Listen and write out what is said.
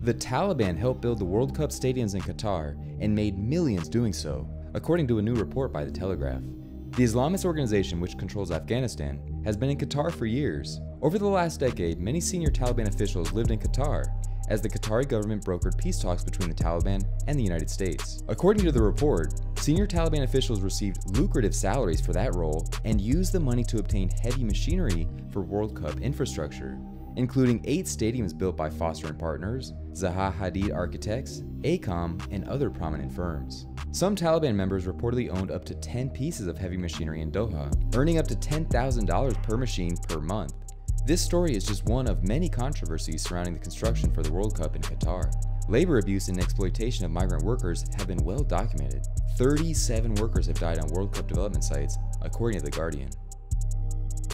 The Taliban helped build the World Cup stadiums in Qatar and made millions doing so, according to a new report by The Telegraph. The Islamist organization, which controls Afghanistan, has been in Qatar for years. Over the last decade, many senior Taliban officials lived in Qatar, as the Qatari government brokered peace talks between the Taliban and the United States. According to the report, senior Taliban officials received lucrative salaries for that role and used the money to obtain heavy machinery for World Cup infrastructure, including eight stadiums built by Foster and Partners, Zaha Hadid Architects, AECOM, and other prominent firms. Some Taliban members reportedly owned up to 10 pieces of heavy machinery in Doha, earning up to $10,000 per machine per month. This story is just one of many controversies surrounding the construction for the World Cup in Qatar. Labor abuse and exploitation of migrant workers have been well documented. 37 workers have died on World Cup development sites, according to The Guardian.